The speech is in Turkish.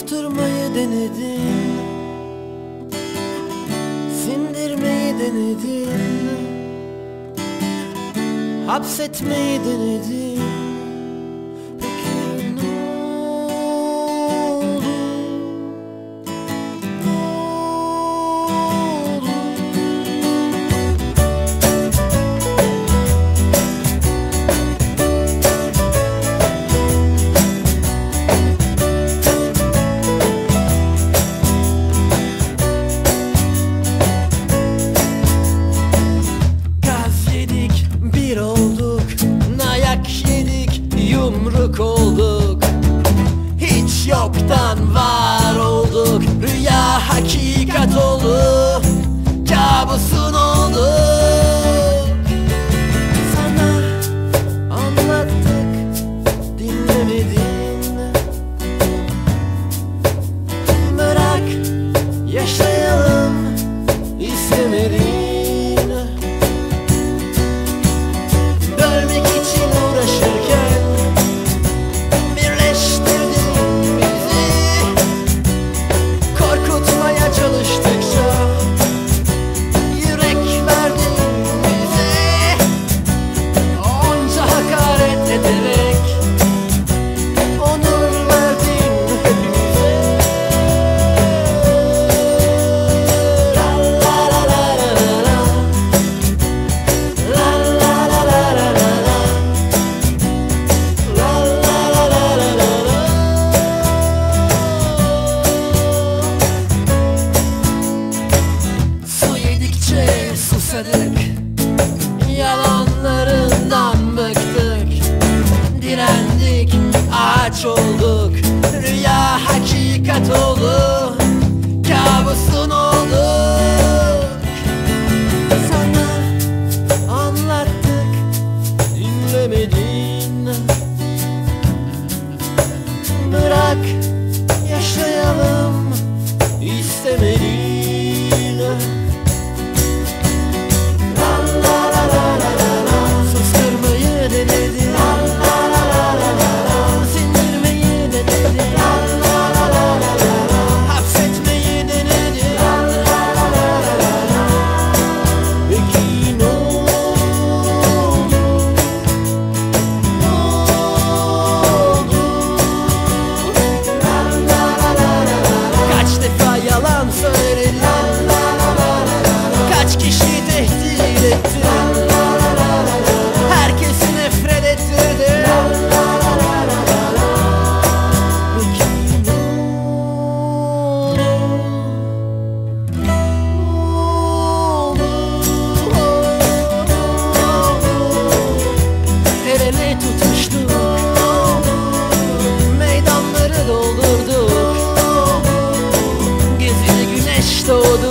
Susturmayı denedim. Sindirmeyi denedim. Hapsetmeyi denedim Yoktan var olduk. Rüya hakikat oldu Kabusun olduk Sana anlattık Dinlemedin susadık Yalanlarından bıktık. Direndik ağaç olduk. Rüya hakikat oldu. Kabusun olduk Sana anlattık. Dinlemedin. Bırak yaşayalım. İstemedin todo